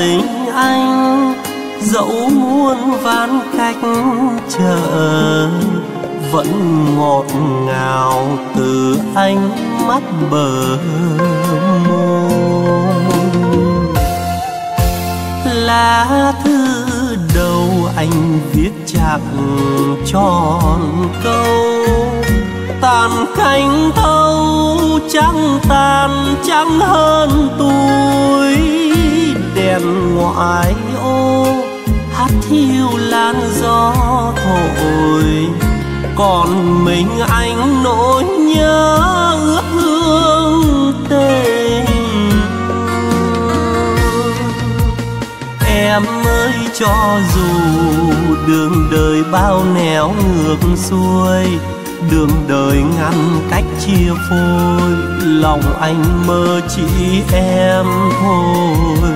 tình anh, dẫu muôn ván cách chờ vẫn ngọt ngào từ ánh mắt bờ môi. Lá thư đầu anh viết chạc tròn câu, tàn cánh thâu trắng tàn trắng hơn tuổi đèn ngoại ô, hát hiu lan gió thổi. Còn mình anh nỗi nhớ ước hương tình em ơi, cho dù đường đời bao nẻo ngược xuôi, đường đời ngăn cách chia phôi, lòng anh mơ chỉ em thôi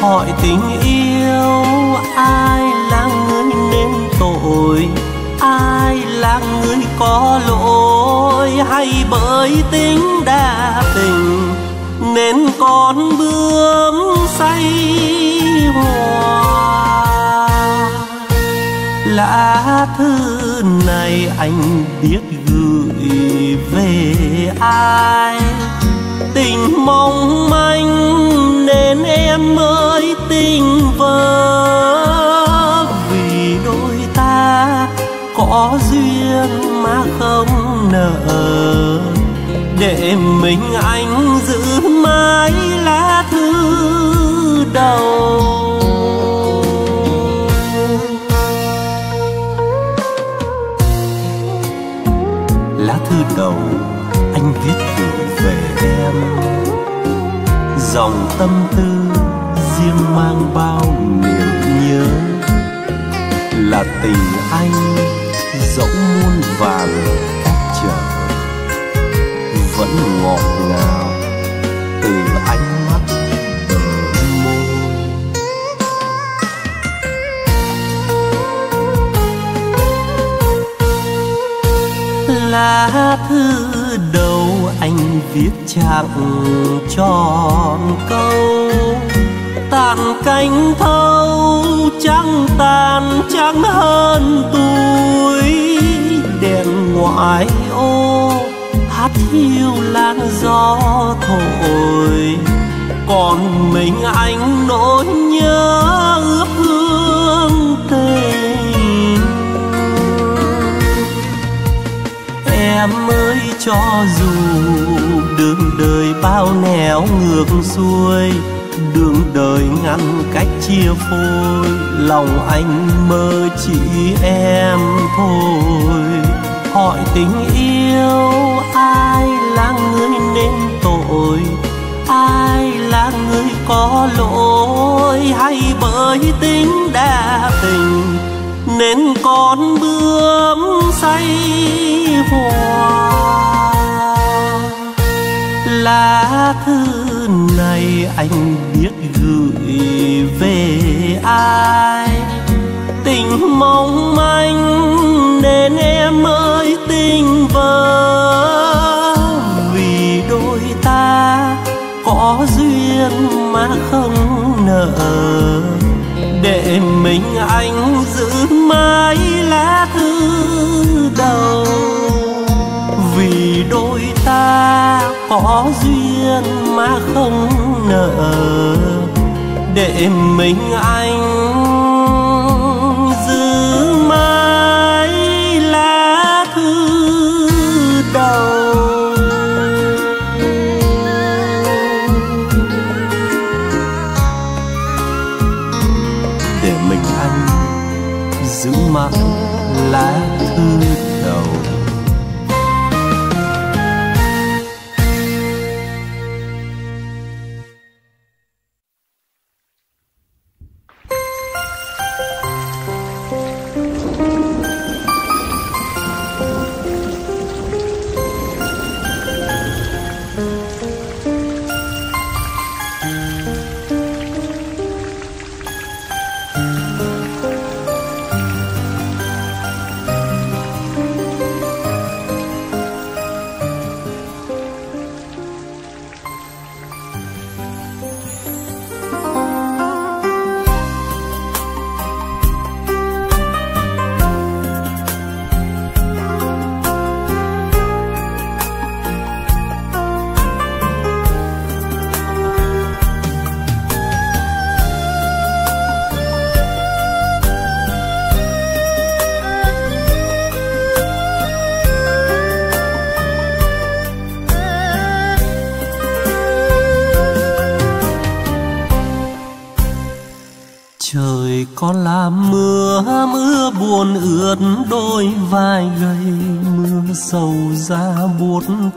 hỏi tình yêu, ai là người nên tội? Ai là người có lỗi? Hay bởi tính đa tình, nên con bướm say hoa lá thư này anh biết gửi về ai? Tình mong manh, nên em mới tình vỡ vì đôi ta có duyên mà không nợ. Để mình anh giữ mãi lá thư đầu. Lá thư đầu. Dòng tâm tư riêng mang bao niềm nhớ. Là tình anh dẫu muôn vàn cách trở vẫn ngọt ngào từ ánh mắt bờ môi. Lá thư viết chẳng tròn câu. Tàn cánh thâu trắng tàn trắng hơn tuổi. Đèn ngoại ô, hát hiu lan gió thổi. Còn mình anh nỗi nhớ ước hương tình. Em ơi, cho dù đường đời bao nẻo ngược xuôi, đường đời ngăn cách chia phôi, lòng anh mơ chỉ em thôi. Hỏi tình yêu, ai là người nên tội? Ai là người có lỗi? Hay bởi tính đa tình, nên con bướm say hoa lá thư này anh biết gửi về ai? Tình mong manh nên em ơi tình vợ vì đôi ta có duyên mà không nợ để mình anh giữ mãi lá thư đầu, vì đôi ta có duyên mà không nợ để mình anh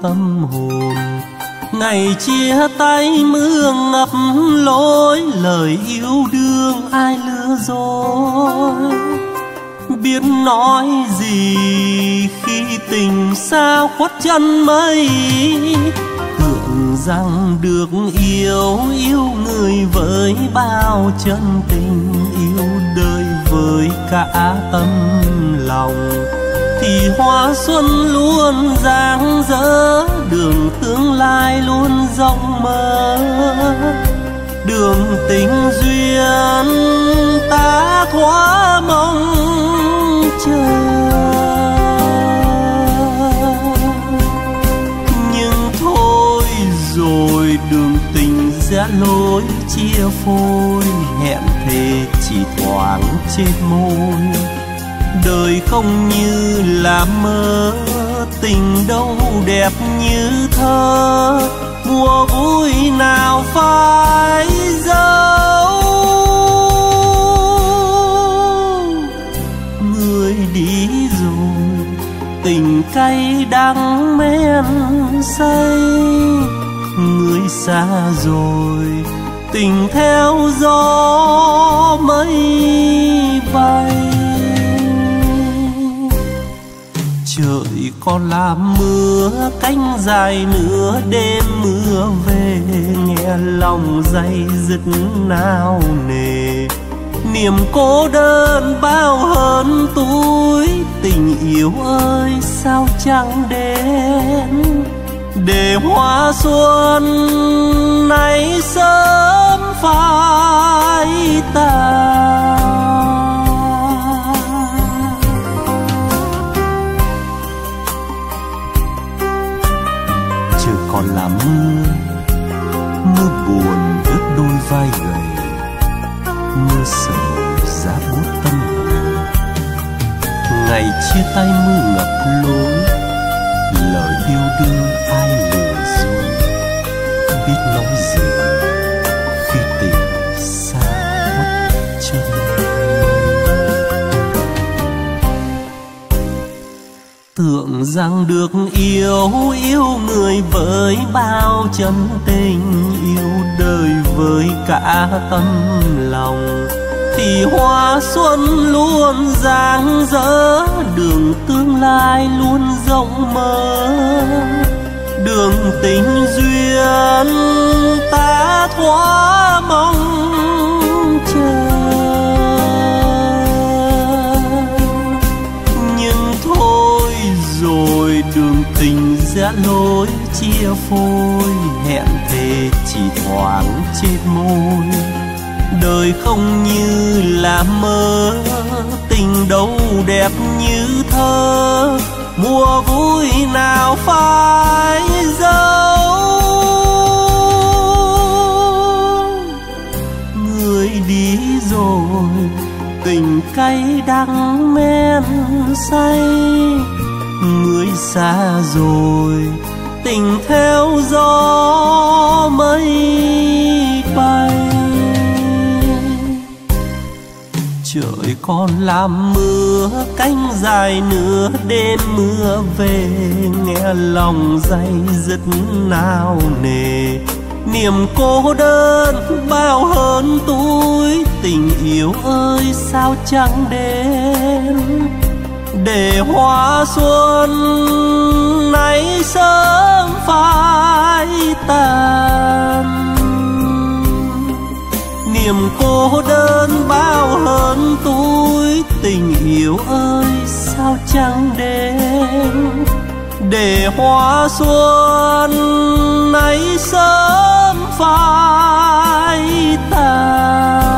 tâm hồn. Ngày chia tay mưa ngập lối, lời yêu đương ai lừa dối? Biết nói gì khi tình sao khuất chân mây? Tưởng rằng được yêu yêu người với bao chân tình, yêu đời với cả tâm lòng thì hoa xuân luôn giang dở đường tương lai luôn rộng mở. Đường tình duyên ta thoa mong chờ. Nhưng thôi rồi đường tình ra lối chia phôi, hẹn thề chỉ thoáng trên môi đời không như là mơ, tình đâu đẹp như thơ. Mùa vui nào phải dấu người đi rồi tình cay đắng men say. Người xa rồi, tình theo gió mây bay. Trời có làm mưa cánh dài nửa đêm mưa về, nghe lòng dây dứt nao nề. Niềm cô đơn bao hơn túi, tình yêu ơi, sao chẳng đến? Để hoa xuân này sớm phai tàn ngày chia tay mưa ngập lối, lời yêu đương ai lừa dối, biết nói gì khi tình xa khuất chân. Tưởng rằng được yêu yêu người với bao chân tình, yêu đời với cả tâm lòng thì hoa xuân luôn giang dở đường tương lai luôn rộng mở. Đường tình duyên ta thoa mong chờ. Nhưng thôi rồi đường tình ra lối chia phôi, hẹn thề chỉ thoáng trên môi đời không như là mơ. Tình đâu đẹp như thơ, mùa vui nào phải dấu. Người đi rồi, tình cay đắng men say. Người xa rồi, tình theo gió mây bay. Trời còn làm mưa, cánh dài nửa đêm mưa về, nghe lòng dây dứt nao nề. Niềm cô đơn bao hơn túi, tình yêu ơi sao chẳng đến. Để hoa xuân này sớm phai tàn niềm cô đơn bao hơn túi, tình yêu ơi, sao chẳng đến? Để hoa xuân nay sớm phai tàn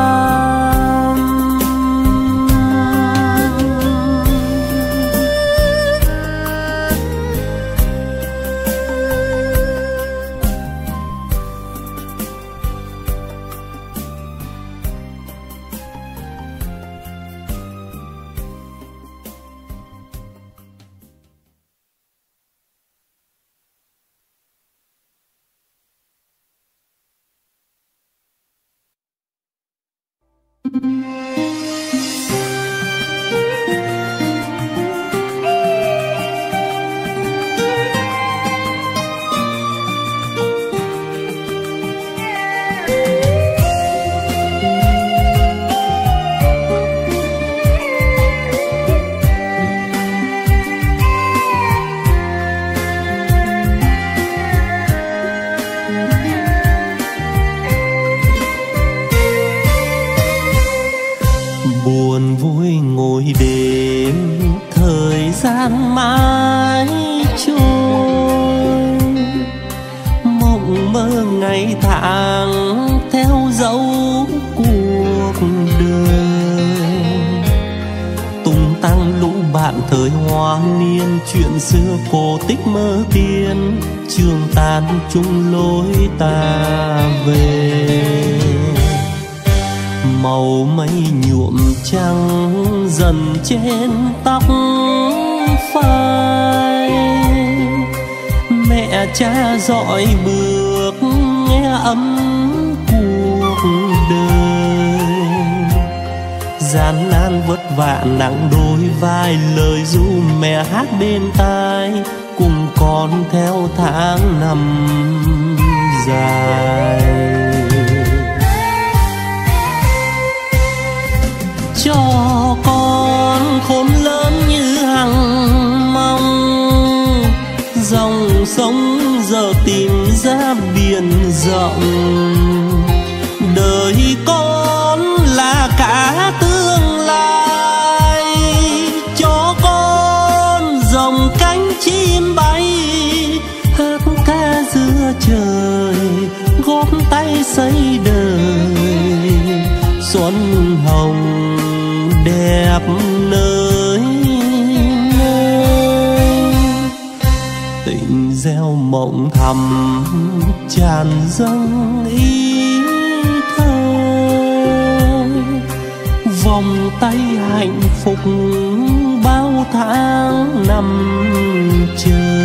buồn vui ngồi đêm, thời gian mãi trôi. Mộng mơ ngày tháng theo dấu cuộc đời. Tung tăng lũ bạn thời hoa niên, chuyện xưa cổ tích mơ tiên, trường tàn chung lối ta về màu mây nhuộm trắng dần trên tóc phai. Mẹ cha dõi bước nghe ấm cuộc đời. Gian nan vất vả nặng đôi vai, lời ru mẹ hát bên tai, cùng con theo tháng năm dài. Cho con khôn lớn như hằng mong. Dòng sông giờ tìm ra biển rộng. Đời con là cả tương lai. Cho con dòng cánh chim bay, hát ca giữa trời, góp tay xây đời. Xuân hồng đẹp nơi nơi. Tình gieo mộng thầm tràn dâng ý thơ. Vòng tay hạnh phúc bao tháng năm chờ.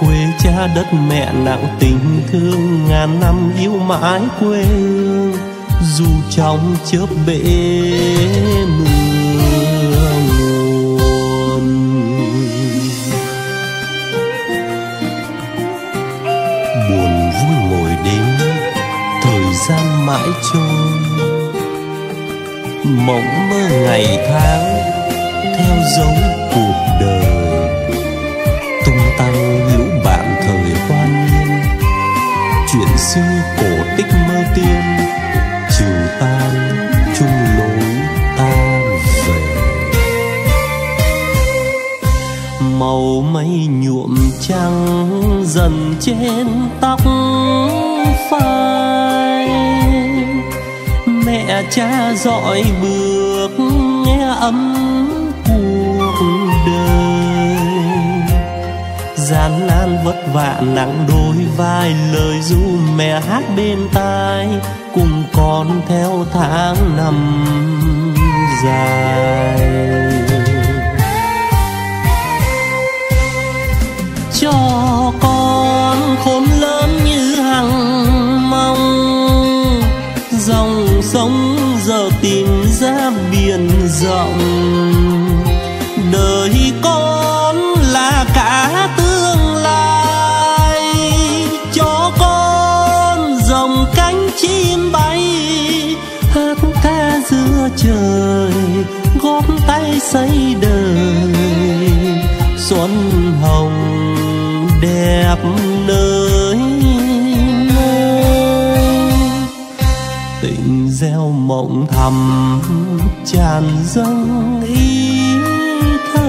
Quê cha đất mẹ nặng tình thương ngàn năm yêu mãi quê hương dù trong chớp bể mưa nguồn. Buồn vui ngồi đêm thời gian mãi trôi. Mộng mơ ngày tháng, theo dấu cuộc đời. Tung tăng lũ bạn thời hoa niên, chuyện xưa cổ tích mơ tiên tan, chung lối ta về. Màu mây nhuộm trắng dần trên tóc phai. Mẹ cha dõi bước nghe ấm cuộc đời. Gian nan vất vả nặng đôi vai lời ru mẹ hát bên tai, cùng con theo tháng năm dài. Cho con khôn lớn như hằng mong, dòng sông giờ tìm ra biển rộng. Trời góp tay xây đời, xuân hồng đẹp nơi nơi. Tình gieo mộng thầm tràn dâng ý thơ,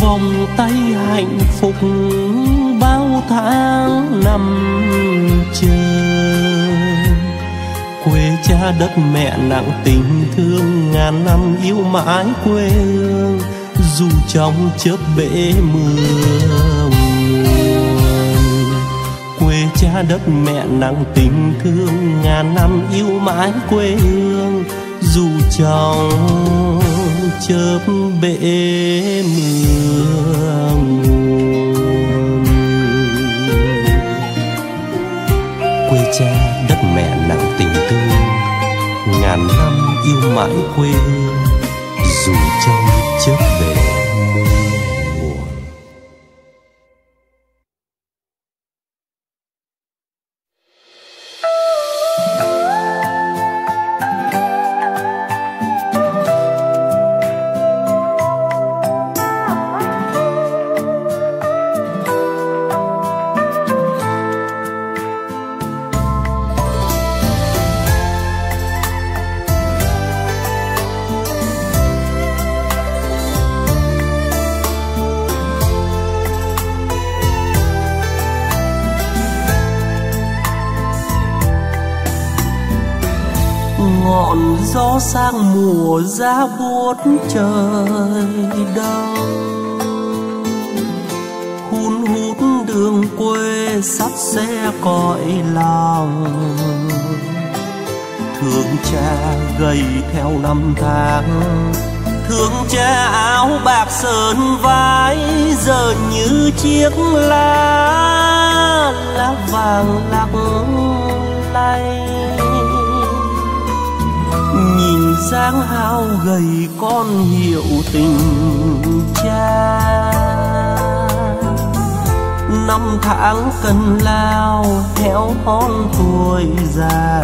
vòng tay hạnh phúc bao tháng năm chờ cha đất mẹ nặng tình thương, ngàn năm yêu mãi quê hương, dù trong chớp bể mưa nguồn quê cha đất mẹ nặng tình thương, ngàn năm yêu mãi quê hương, dù trong chớp bể mưa nguồn yêu sang giá buốt trời đông hun hút đường quê sắp xe cõi lòng thương cha gầy theo năm tháng. Thương cha áo bạc sơn vai giờ như chiếc lá lá vàng lắc lay nhìn dáng hao gầy con hiểu tình cha năm tháng cần lao héo hon tuổi già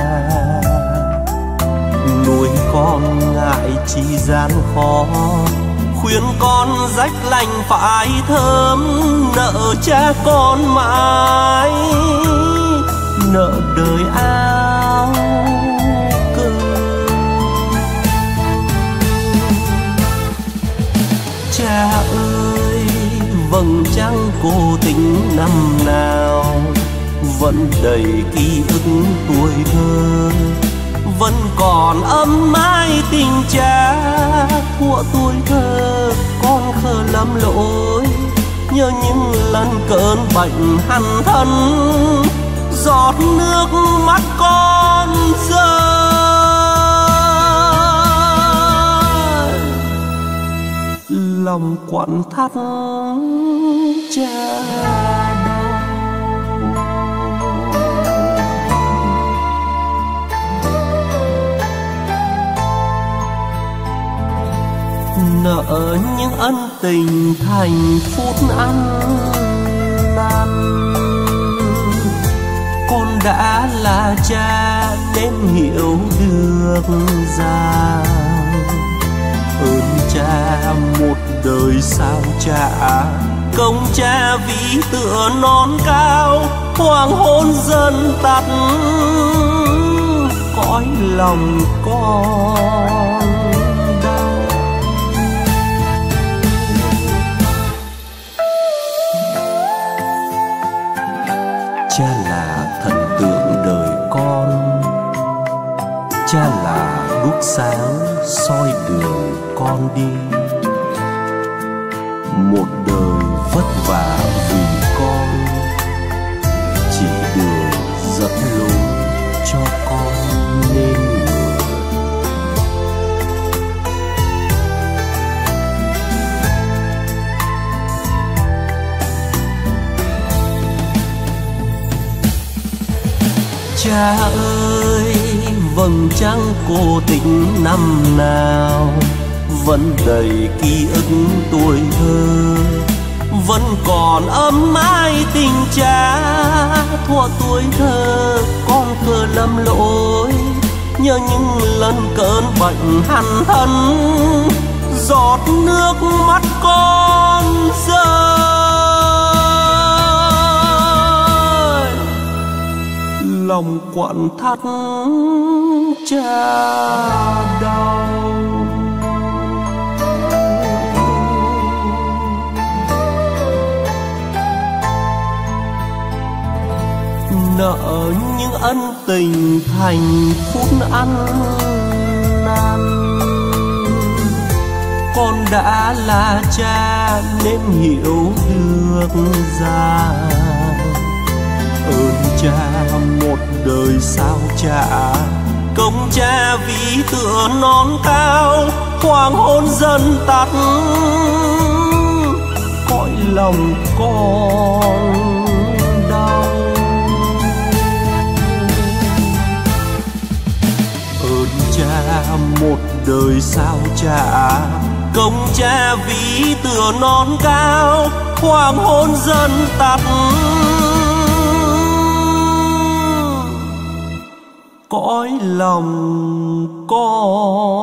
nuôi con ngại chi gian khó, khuyên con rách lành phải thơm, nợ cha con mãi nợ đời ai? Vầng cô tình năm nào, vẫn đầy ký ức tuổi thơ, vẫn còn ấm mãi tình cha của tuổi thơ. Con khờ lầm lỗi, nhớ những lần cơn bệnh hằn thân, giọt nước mắt con rơi. Lòng quặn thắt. Cha nợ những ân tình thành phút ăn năn. Con đã là cha nên hiểu được rằng, ơn cha, một đời sao cha. Công cha vĩ tựa non cao, hoàng hôn dần tắt. Cõi lòng con cha là thần tượng đời con. Cha là đuốc sáng soi đường con đi. Một đời vất vả vì con, chỉ đường dẫn lối cho con nên người. Cha ơi, vầng trăng cô tình năm nào? Vẫn đầy ký ức tuổi thơ, vẫn còn ấm mãi tình cha thuở tuổi thơ. Con thơ lầm lỗi, nhớ những lần cơn bệnh hằn thân giọt nước mắt con rơi. Lòng quặn thắt cha đau. Ân tình thành phút ăn năn. Con đã là cha nên hiểu được ra ơn cha một đời sao trả. Công cha vì tựa non cao, hoàng hôn dần tắt cõi lòng con một đời sao trả công cha ví tựa non cao hoàng hôn dân tắt cõi lòng con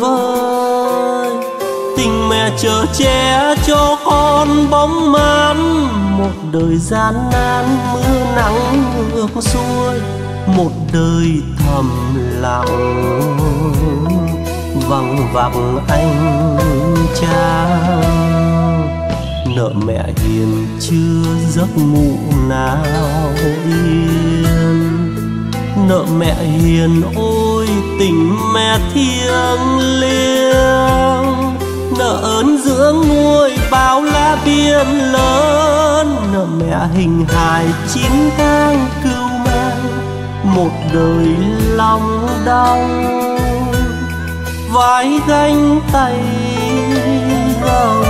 vơi. Tình mẹ chờ che cho con bóng mát, một đời gian nan mưa nắng ngược xuôi, một đời thầm lặng vắng vắng anh cha nợ mẹ hiền chưa giấc ngủ nào yên. Nợ mẹ hiền ôi tình mẹ thiêng liêng. Nợ ơn dưỡng nuôi bao lá biên lớn. Nợ mẹ hình hài chín tháng cưu mang một đời lòng đau. Vai gánh tay gồng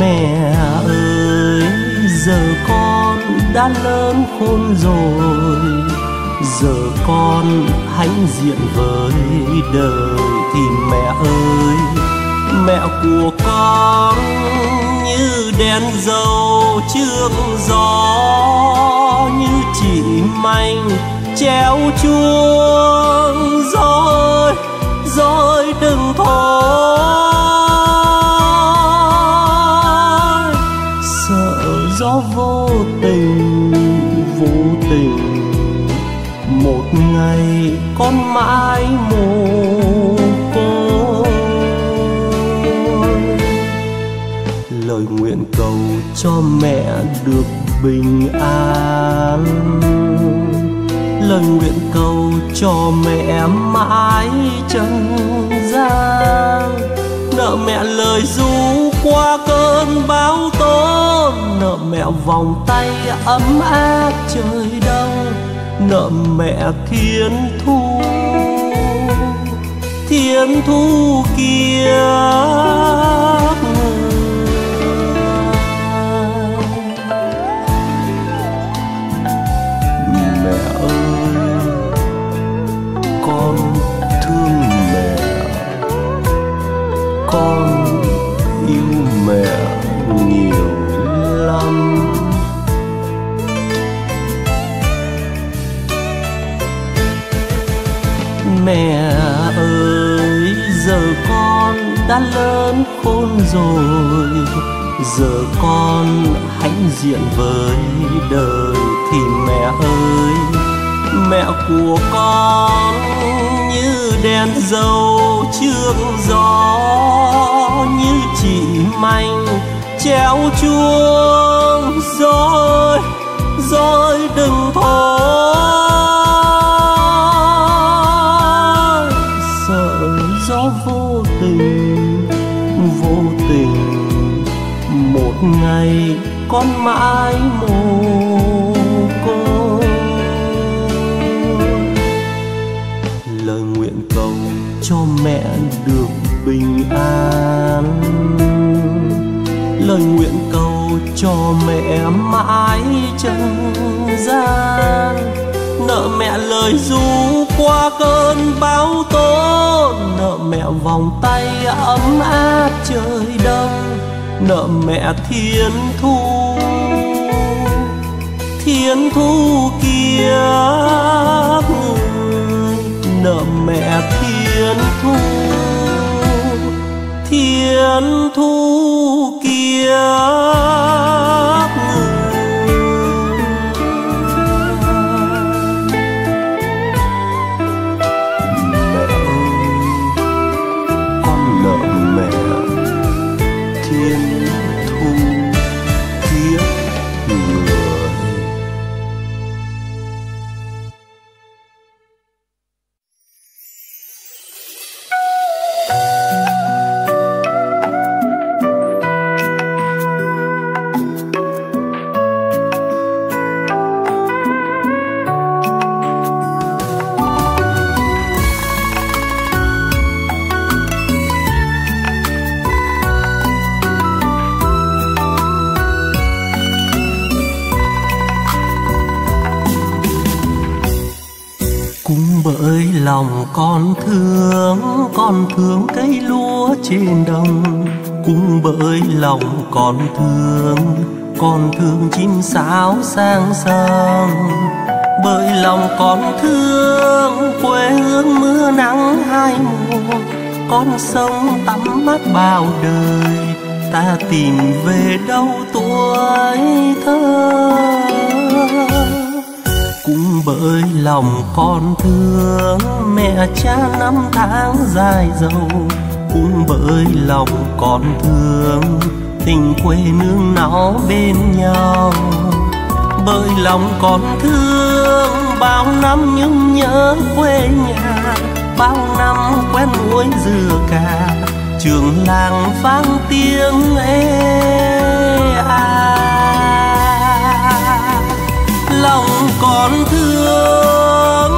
mẹ ơi, giờ đã lớn khôn rồi. Giờ con hãnh diện với đời thì mẹ ơi, mẹ của con như đèn dầu trước gió, như chỉ manh treo chuông. Rồi rồi đừng thôi tình, vô tình. Một ngày con mãi mồ côi. Lời nguyện cầu cho mẹ được bình an. Lời nguyện cầu cho mẹ mãi trần gian. Nợ mẹ lời ru qua cơn bão tố, nợ mẹ vòng tay ấm áp trời đông, nợ mẹ thiên thu. Thiên thu kia mẹ ơi, con thương mẹ, con đã lớn khôn rồi. Giờ con hãnh diện với đời thì mẹ ơi, mẹ của con như đèn dầu trước gió, như chị manh treo chuông. Rồi rồi đừng thôi con mãi mồ côi. Lời nguyện cầu cho mẹ được bình an. Lời nguyện cầu cho mẹ mãi trần gian. Nợ mẹ lời ru qua cơn bão tố. Nợ mẹ vòng tay ấm áp trời đông nợ mẹ thiên thu. Thiên thu kia người, nợ mẹ thiên thu. Thiên thu kia con thương cây lúa trên đồng, cũng bởi lòng con thương. Con thương chim sáo sang sông, bởi lòng con thương. Quê hương mưa nắng hai mùa, con sông tắm mắt bao đời. Ta tìm về đâu tuổi thơ? Cũng bởi lòng con thương. Mẹ cha năm tháng dài dầu, cũng bởi lòng con thương. Tình quê nương náu bên nhau, bởi lòng con thương. Bao năm nhung nhớ quê nhà, bao năm quen muối dừa cà. Trường làng vang tiếng ê à lòng còn thương,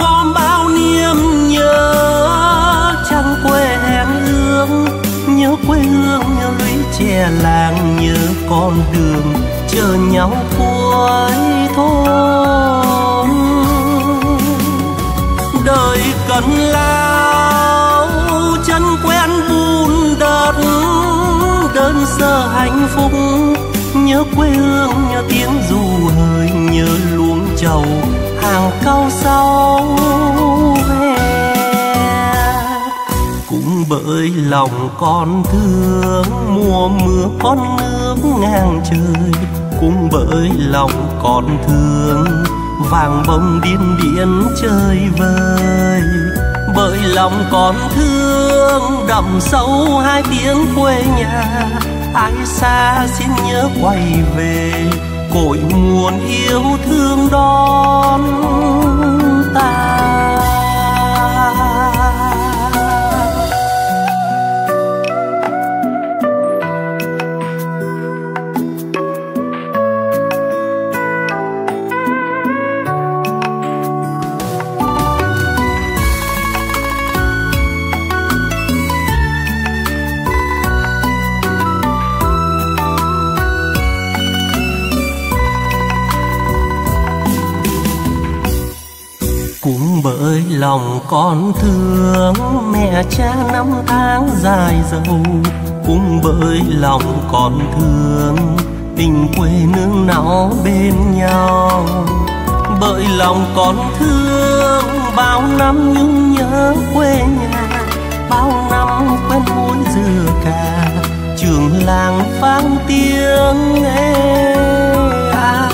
gom bao niềm nhớ, chẳng quê hẹn hương, nhớ quê hương nhớ lũy tre làng nhớ con đường chờ nhau cuối thôn. Đời cần lao, chân quen buôn đất, đơn sơ hạnh phúc, nhớ quê hương, nhớ tiếng dù hơi nhớ lũ trầu hàng cao sau hè cũng bởi lòng con thương, mùa mưa con nước ngang trời. Cũng bởi lòng con thương, vàng bông điên điên chơi vơi. Bởi lòng con thương, đậm sâu hai tiếng quê nhà. Ai xa xin nhớ quay về cội nguồn yêu thương đón. Con thương mẹ cha năm tháng dài dầu, cũng bởi lòng con thương tình quê nương náu bên nhau bởi lòng con thương, bao năm nhung nhớ quê nhà, bao năm quen muối dừa cà, trường làng vang tiếng ê à.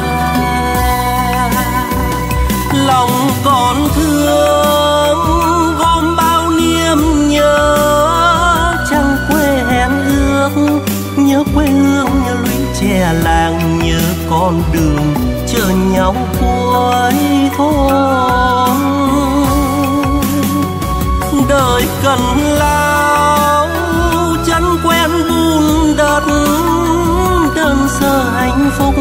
lòng con thương ước nhớ quê hương, nhớ lũy tre làng, nhớ con đường chờ nhau cuối thôn đời cần lao chân quen buồn đất, đơn sơ hạnh phúc.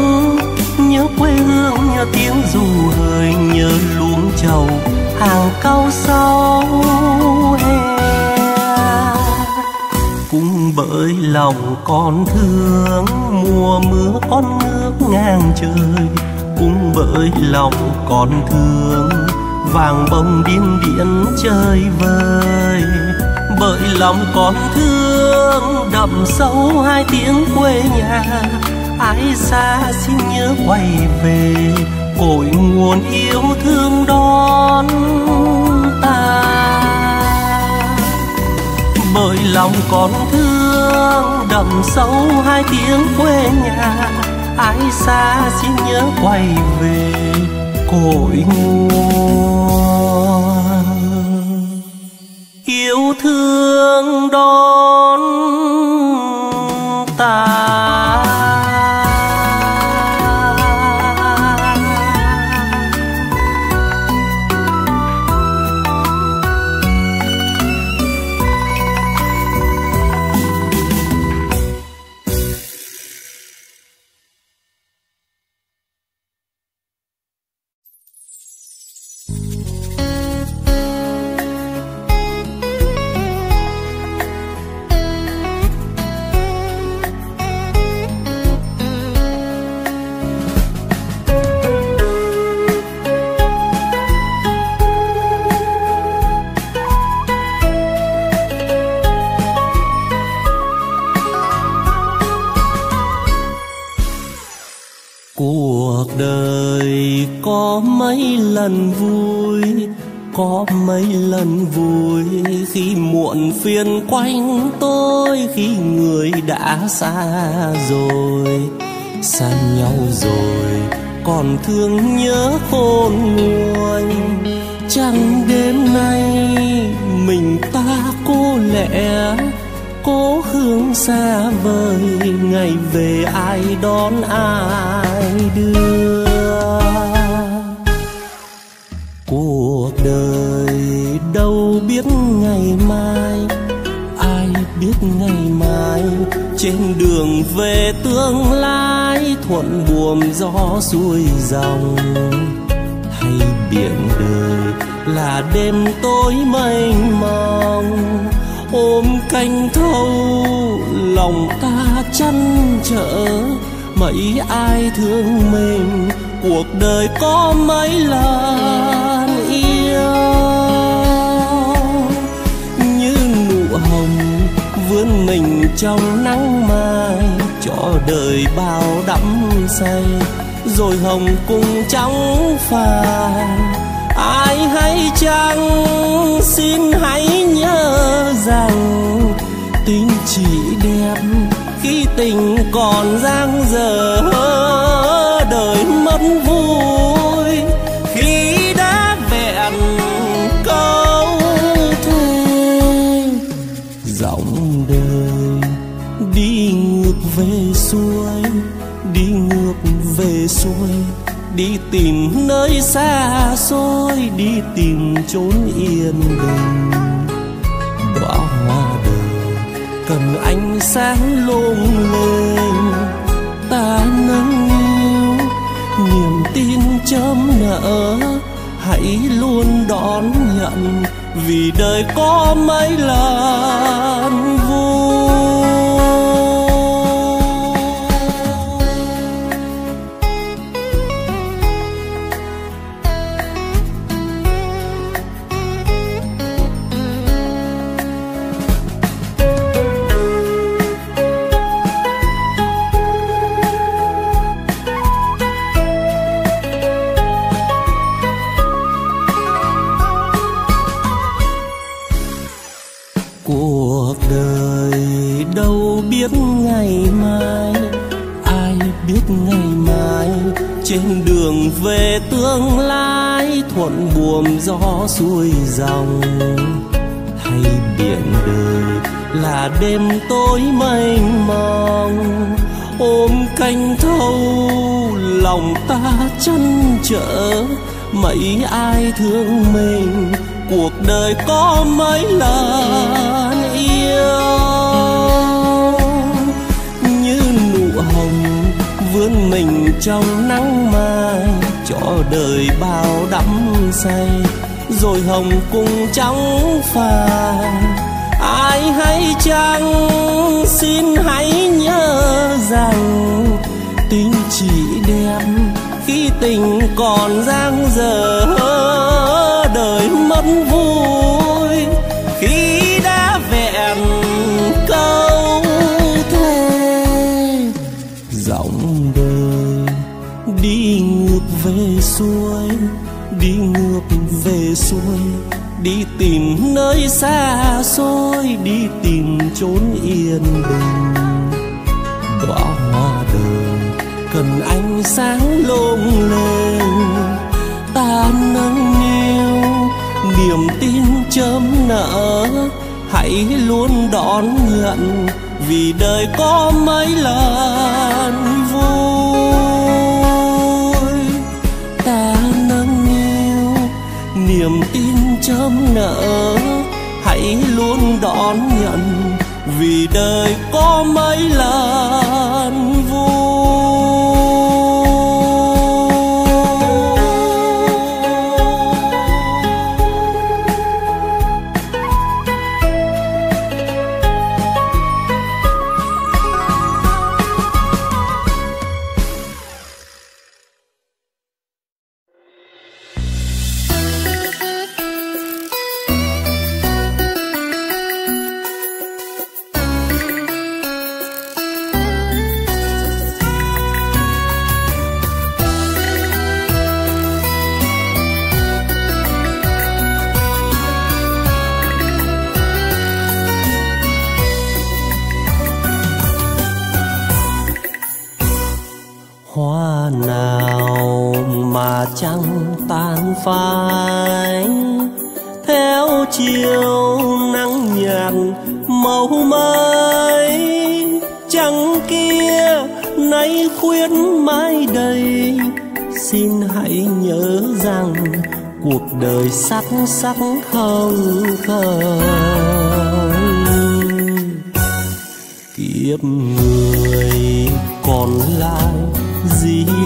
Nhớ quê hương, nhớ tiếng dù hơi nhớ luống trầu hàng cau sau. hè lòng con thương, mùa mưa con nước ngang trời. Cũng bởi lòng con thương, vàng bông điên điển chơi vơi. Bởi lòng con thương, đậm sâu hai tiếng quê nhà. Ai xa xin nhớ quay về, cội nguồn yêu thương đón ta. Bởi lòng con thương đậm sâu hai tiếng quê nhà ai xa xin nhớ quay về cội nguồn yêu thương đó. Lần vui, có mấy lần vui khi muộn phiền quanh tôi, khi người đã xa rồi, xa nhau rồi, còn thương nhớ khôn nguôi. Chẳng đêm nay mình ta cô lẻ cố hương xa vời, ngày về ai đón ai đưa. Trên đường về tương lai, thuận buồm gió xuôi dòng. Hay biển đời là đêm tối mênh mông, ôm canh thâu, lòng ta chăn trở. Mấy ai thương mình, cuộc đời có mấy lần yêu. Như nụ hồng vươn mình trong nắng mai, cho đời bao đắm say. Rồi hồng cùng trắng phai, ai hay chăng xin hãy nhớ rằng, tình chỉ đẹp khi tình còn giang xuôi đi tìm nơi xa xôi, đi tìm chốn yên bình. Đóa hoa đời cần ánh sáng lung lên ta nâng niu, niềm tin chớm nở. Hãy luôn đón nhận vì đời có mấy lần. Về tương lai thuận buồm gió xuôi dòng. Hay biển đời là đêm tối mênh mông, ôm canh thâu lòng ta chăn trở. Mấy ai thương mình, cuộc đời có mấy lần yêu. Như nụ hồng vươn mình trong nắng mai cho đời bao đắm say, rồi hồng cùng trắng pha ai hay chăng xin hãy nhớ rằng, tình chỉ đẹp khi tình còn dang dở, đời mất vui. Về xuôi, đi tìm nơi xa xôi, đi tìm chốn yên bình. Đóa hoa đời, cần ánh sáng lung lên ta nâng niu, niềm tin chớm nở. Hãy luôn đón nhận vì đời có mấy lần. Đón nhận vì đời có mấy lần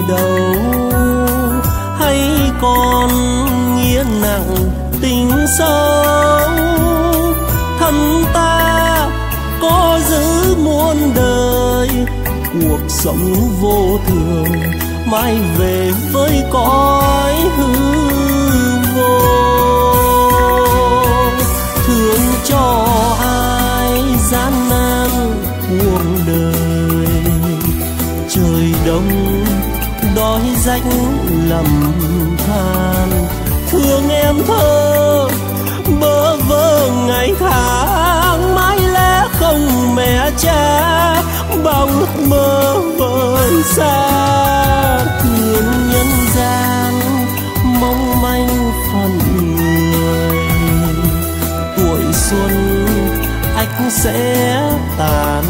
đâu hay còn nghĩa nặng tình sâu. Thân ta có giữ muôn đời, cuộc sống vô thường, mai về với cõi hư rách lầm than. Thương em thơ bơ vơ ngày tháng, mãi lẽ không mẹ cha bao ước mơ vời xa. Thương nhân gian, mong manh phần người. Tuổi xuân, anh sẽ tàn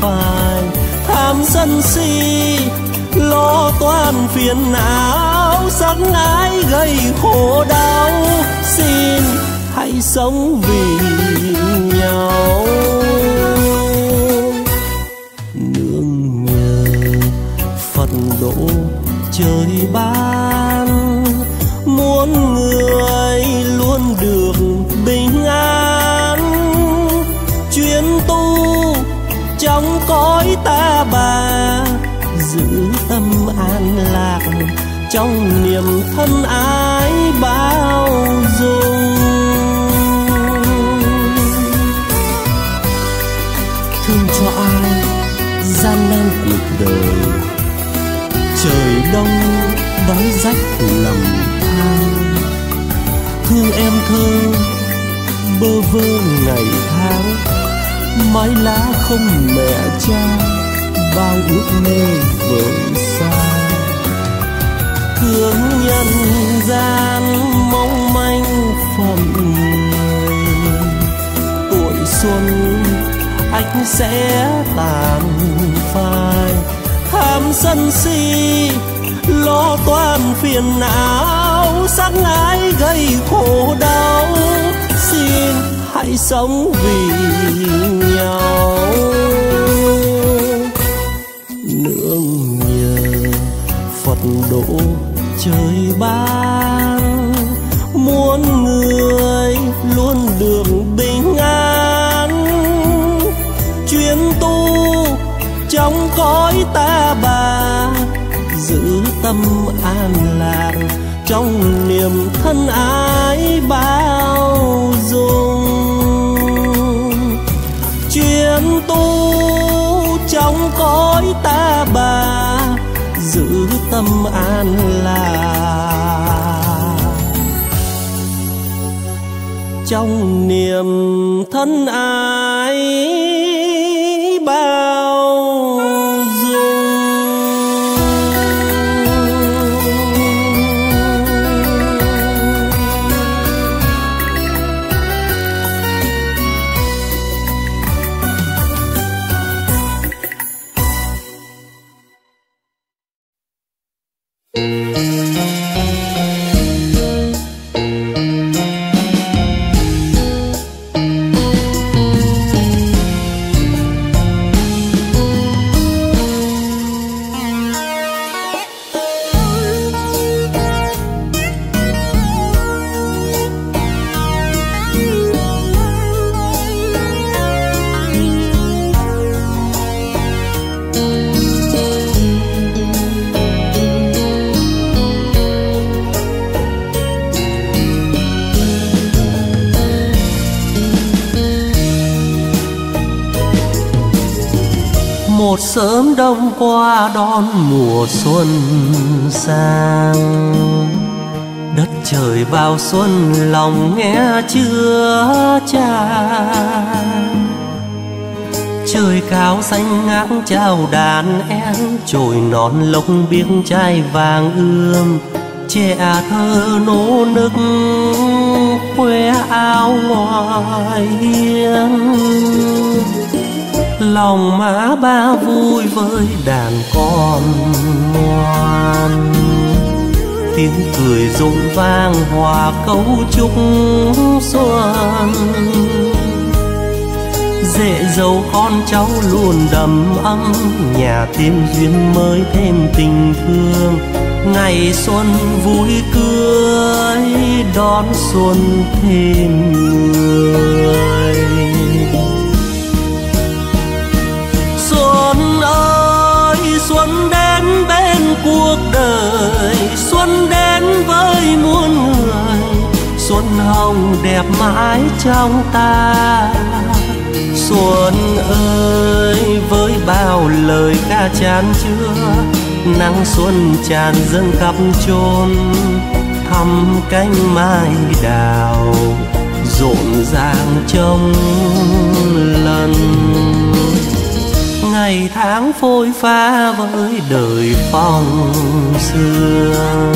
phai. Tham sân si lo toan phiền não, sắc ái gây khổ đau. Xin hãy sống vì nhau. Nương nhờ phật độ trời ban, muốn người luôn được bình an. Chuyến tu trong cõi ta bà giữ tâm an lạc trong niềm thân ái bao dung. Thương cho ai, gian nan cuộc đời. Trời đông đói rách lòng than thương em thơ, bơ vơ ngày tháng. Mái lá không mẹ cha bao ước mơ vời xa. Thương nhân gian mong manh phần người tuổi xuân anh sẽ tàn phai. Tham sân si lo toan phiền não. Sắc ái gây khổ đau. Xin hãy sống vì nhau nương nhờ phật độ trời ban. Muốn người luôn được bình an. Chuyên tu trong cõi ta bà. Giữ tâm an lạc trong niềm thân ái bao dung. Chuyên tu trong cõi ta bà giữ tâm an lạc trong niềm thân ái mùa xuân sang. Đất trời vào xuân lòng nghe chưa cha trời cao xanh ngát chào đàn em, trồi non lộc biếc trai vàng ươm. Trẻ à thơ nô nức, khoe áo ngoài hiên lòng má ba vui với đàn con ngoan. Tiếng cười rộn vang hòa câu chúc xuân. Dễ dâu con cháu luôn đầm ấm, nhà thêm duyên mới thêm tình thương. Ngày xuân vui cưới, đón xuân thêm người. Cuộc đời xuân đến với muôn người xuân hồng đẹp mãi trong ta. Xuân ơi với bao lời ca chán chưa, nắng xuân tràn dâng khắp chốn. Thăm cánh mai đào rộn ràng trong lần ngày tháng phôi pha với đời phong sương.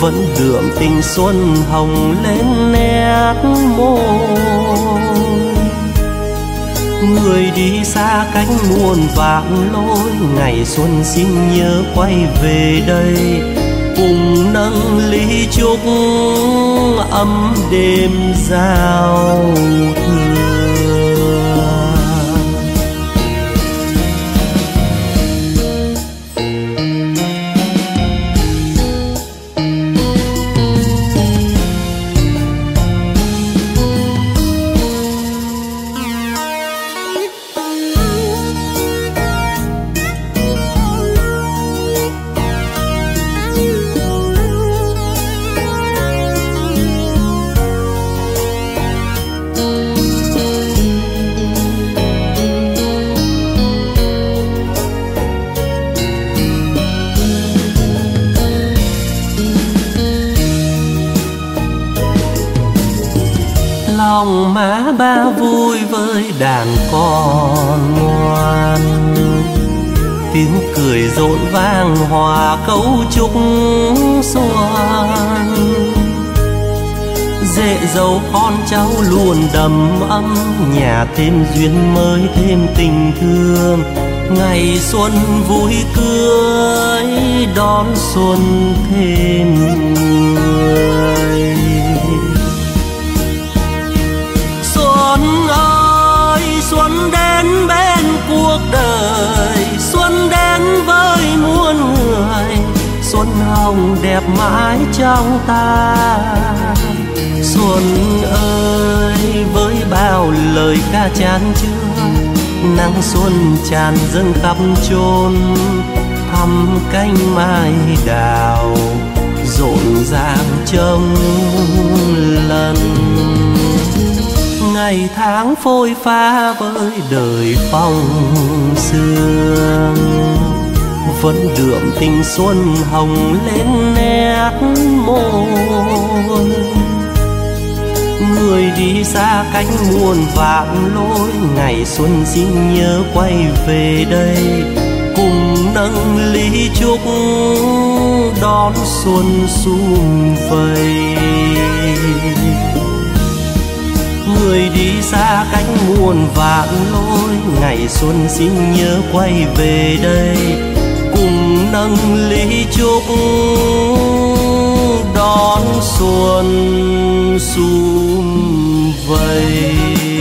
Vẫn đượm tình xuân hồng lên nét môi. Người đi xa cánh muôn vạn lối, ngày xuân xin nhớ quay về đây. Cùng nâng ly chúc ấm đêm giao thừa rộn vang hòa cấu trúc xuân dễ dâu con cháu luôn đầm ấm, nhà thêm duyên mới, thêm tình thương. Ngày xuân vui cười đón xuân thêm người trong ta xuân ơi, với bao lời ca chán chưa nắng xuân tràn dâng khắp chôn thăm cánh mai đào, rộn ràng trong lần. Ngày tháng phôi pha với đời phong sương vẫn đượm tình xuân hồng lên nét môi. Người đi xa cánh muôn vạn lối, ngày xuân xin nhớ quay về đây, cùng nâng ly chúc đón xuân sum vầy. Người đi xa cánh muôn vạn lối, ngày xuân xin nhớ quay về đây nâng ly chúc đón xuân sum vầy.